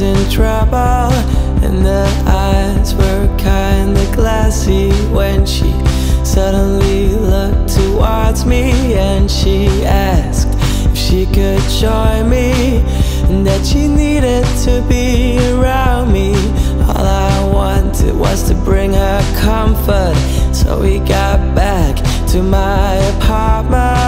in trouble And the eyes were kinda glassy When she suddenly looked towards me And she asked if she could join me And that she needed to be around me. All I wanted was to bring her comfort So we got back to my apartment.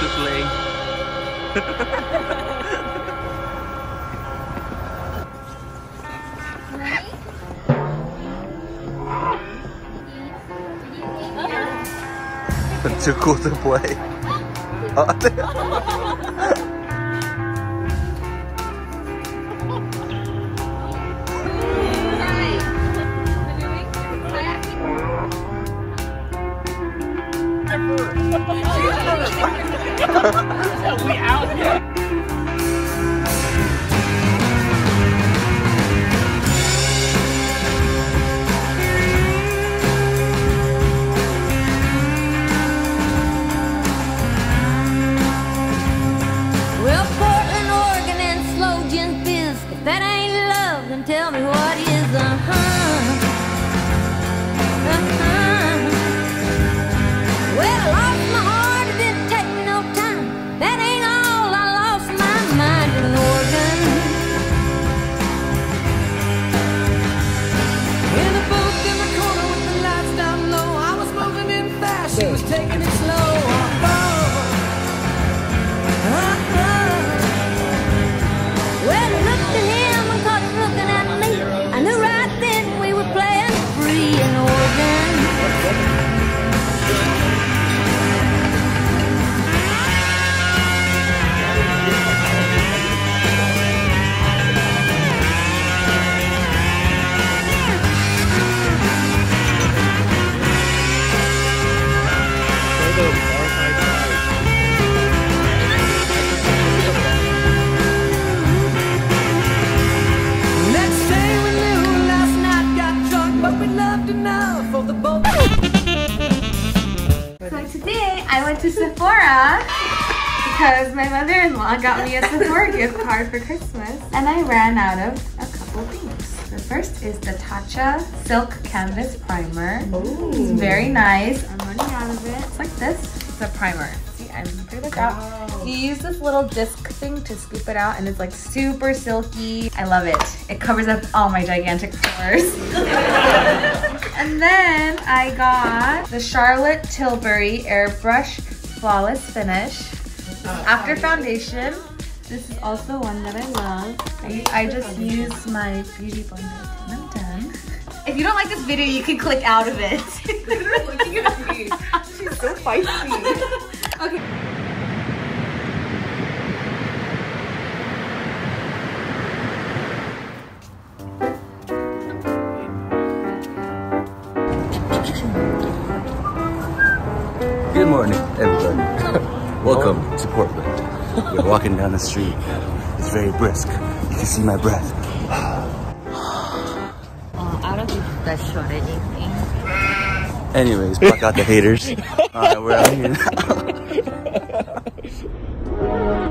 Too cool to play. Too cool to play. Gin fizz. If that ain't love, then tell me what is. Uh because my mother-in-law got me a Sephora gift card for Christmas and I ran out of a couple things. The first is the Tatcha Silk Canvas Primer. Ooh. It's very nice. I'm running out of it. It's like this. It's a primer. See, I'm through this out. You use this little disc thing to scoop it out and it's like super silky. I love it. It covers up all my gigantic pores. And then I got the Charlotte Tilbury Airbrush Flawless Finish. After foundation, this is also one that I love. I, I just use my beauty blender I'm done. If you don't like this video, you can click out of it. looking at me. She's so feisty. okay. To Portland. We're walking down the street. It's very brisk. You can see my breath. Uh, I don't think that shot anything. Anyways, fuck out the haters. Alright, we're out here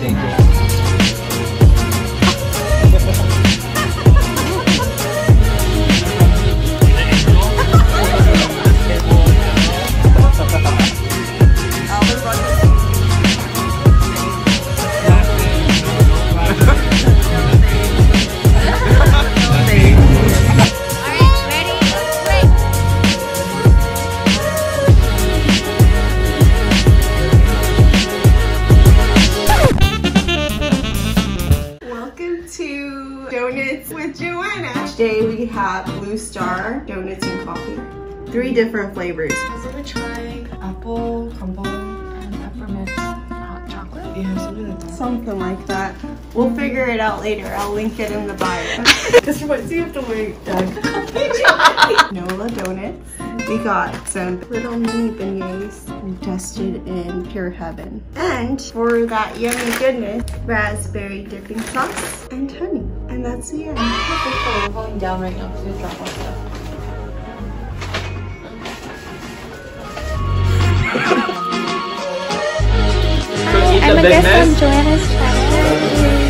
Welcome have Blue Star donuts and coffee. Three different flavors. I'm gonna try apple crumble and peppermint hot chocolate. Yeah, something like that. Something like that. We'll figure it out later. I'll link it in the bio. Because what do you have to wait, Doug? Nola Donuts. We got some little mini beignets dusted in pure heaven. And for that yummy goodness, raspberry dipping sauce and honey. And that's the end. We're falling down right now because we dropped our stuff. I'm a guest on Joanna's channel.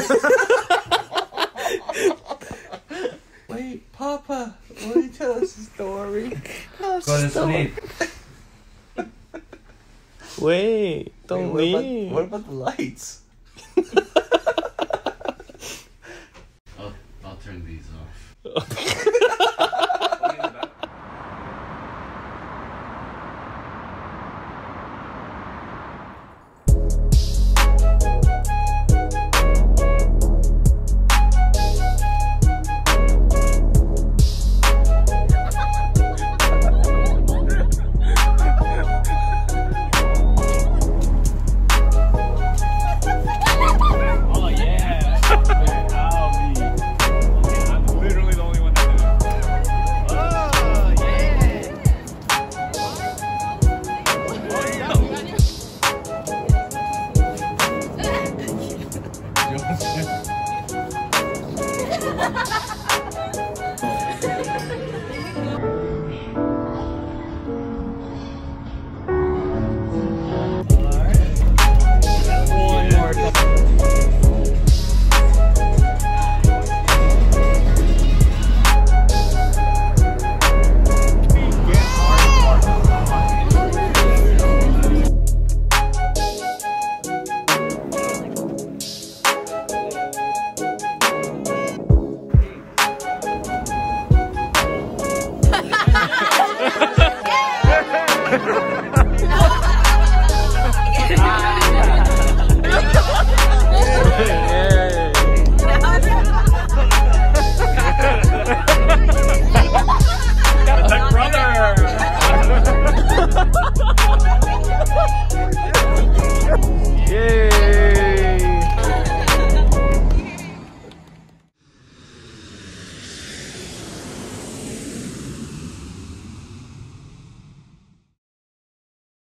Wait, Papa, will you tell us a story? Go to sleep. Wait, don't Wait, what, leave. about, what about the lights?